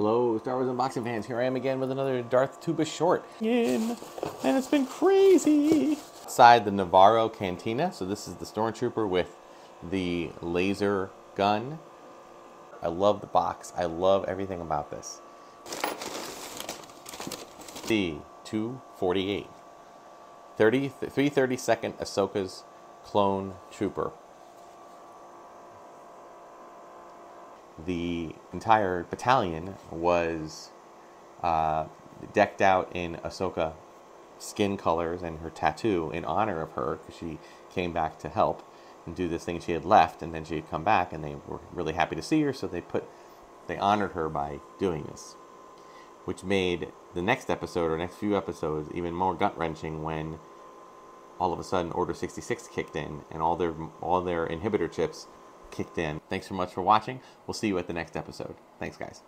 Hello, Star Wars unboxing fans. Here I am again with another Darth Tuba short. In, and it's been crazy. Inside the Nevarro Cantina. So this is the stormtrooper with the laser gun. I love the box. I love everything about this. The 248. 30, 332nd Ahsoka's clone trooper. The entire battalion was uh, decked out in Ahsoka skin colors and her tattoo in honor of her because she came back to help and do this thing she had left and then she had come back and they were really happy to see her so they put they honored her by doing this. Which made the next episode or next few episodes even more gut-wrenching when all of a sudden Order 66 kicked in and all their all their inhibitor chips kicked in. Thanks so much for watching. We'll see you at the next episode. Thanks guys.